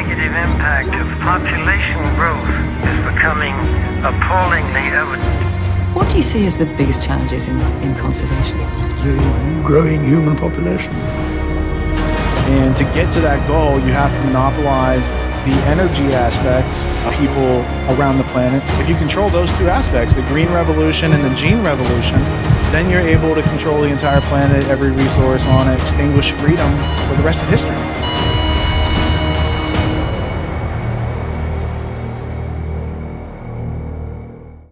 negative impact of population growth is becoming appallingly evident. What do you see as the biggest challenges in, in conservation? The growing human population. And to get to that goal, you have to monopolize the energy aspects of people around the planet. If you control those two aspects, the green revolution and the gene revolution, then you're able to control the entire planet, every resource on it, extinguish freedom for the rest of history.